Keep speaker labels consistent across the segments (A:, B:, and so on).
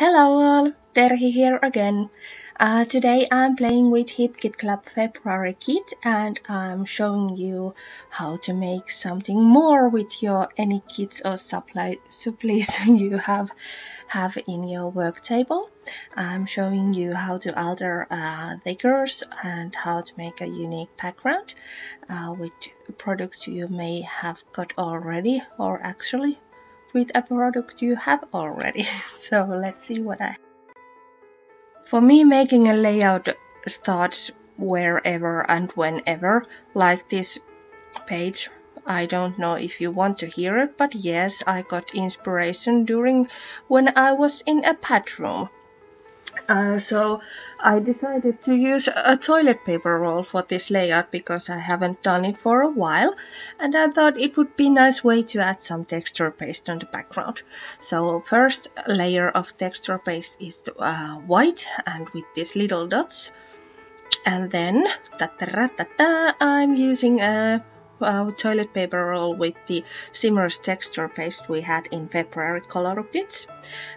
A: Hello all, Terhi here again. Uh, today I'm playing with Hip Kit Club February kit and I'm showing you how to make something more with your any kits or supply supplies you have have in your work table. I'm showing you how to alter uh, thickers and how to make a unique background uh, with products you may have got already or actually with a product you have already. so let's see what I For me making a layout starts wherever and whenever like this page I don't know if you want to hear it, but yes, I got inspiration during when I was in a bathroom. Uh, so I decided to use a toilet paper roll for this layout because I haven't done it for a while and I thought it would be a nice way to add some texture paste on the background. So first layer of texture paste is uh, white and with these little dots and then ta -ta -ta I'm using a uh, toilet paper roll with the Shimmer's texture paste we had in February color kits.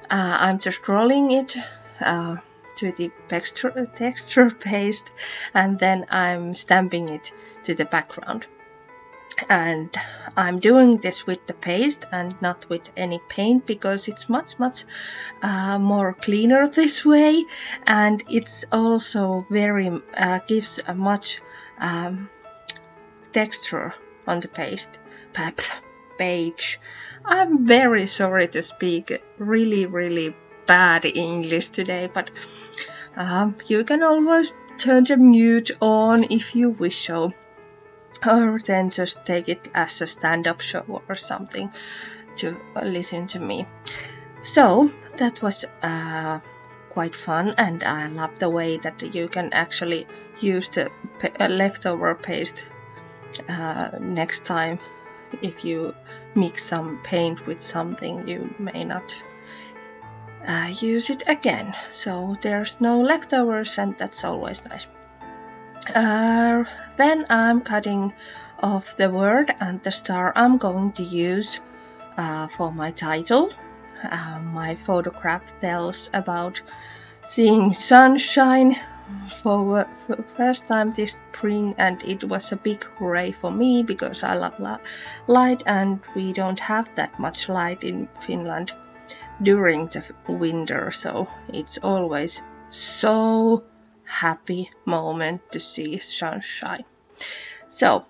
A: Uh, I'm just rolling it uh, to the texture, texture paste and then I'm stamping it to the background. And I'm doing this with the paste and not with any paint because it's much much uh, more cleaner this way and it's also very uh, gives a much um, texture on the paste page. I'm very sorry to speak really really bad English today, but um, you can always turn the mute on if you wish so. Or then just take it as a stand-up show or something to listen to me. So that was uh, quite fun and I love the way that you can actually use the leftover paste uh, next time if you mix some paint with something you may not uh, use it again. So there's no leftovers and that's always nice. Uh, then I'm cutting off the word and the star I'm going to use uh, for my title. Uh, my photograph tells about seeing sunshine for, for first time this spring and it was a big hooray for me because I love light and we don't have that much light in Finland during the winter so it's always so happy moment to see sunshine. So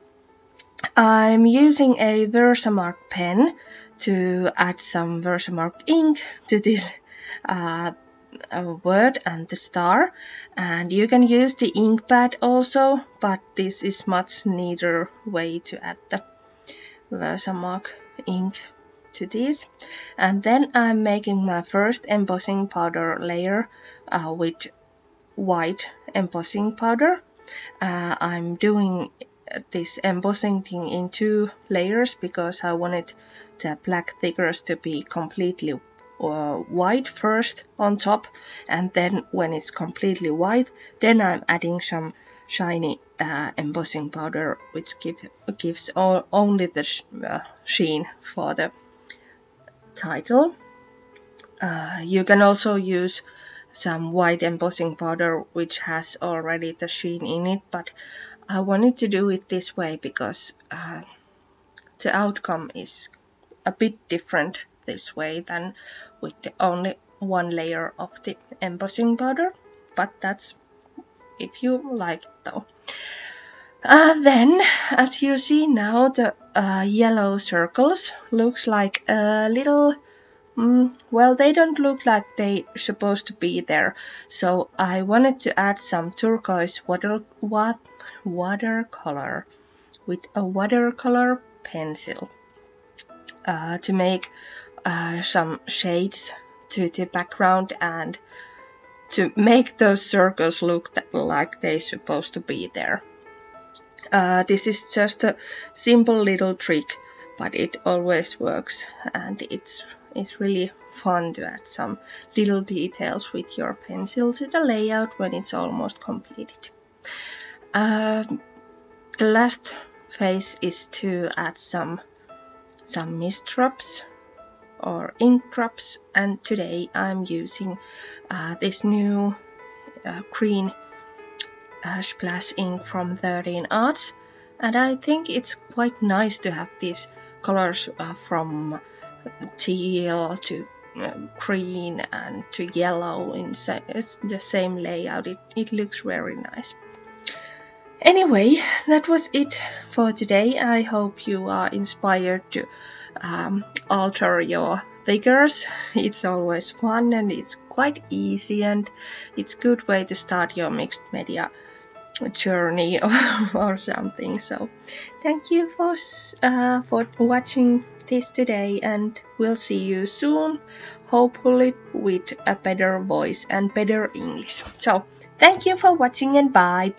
A: I'm using a Versamark pen to add some Versamark ink to this uh, word and the star. And you can use the ink pad also but this is much neater way to add the Versamark ink to this. And then I'm making my first embossing powder layer uh, with white embossing powder. Uh, I'm doing this embossing thing in two layers because I wanted the black figures to be completely uh, white first on top. And then when it's completely white then I'm adding some shiny uh, embossing powder which give, gives all, only the sh uh, sheen for the title. Uh, you can also use some white embossing powder which has already the sheen in it but I wanted to do it this way because uh, the outcome is a bit different this way than with the only one layer of the embossing powder but that's if you like though. Uh, then, as you see now, the uh, yellow circles looks like a little... Mm, well, they don't look like they supposed to be there. So I wanted to add some turquoise water, what, watercolor with a watercolor pencil uh, to make uh, some shades to the background and to make those circles look like they supposed to be there. Uh, this is just a simple little trick, but it always works and it's, it's really fun to add some little details with your pencil to the layout when it's almost completed. Uh, the last phase is to add some some mist drops or ink drops and today I'm using uh, this new uh, green uh, splash ink from 13 Arts and I think it's quite nice to have these colors uh, from teal to uh, green and to yellow in it's the same layout. It, it looks very nice. Anyway that was it for today. I hope you are inspired to um, alter your figures. It's always fun and it's quite easy and it's a good way to start your mixed media journey or, something. So thank you for uh, for watching this today and we'll see you soon hopefully with a better voice and better english. So thank you for watching and bye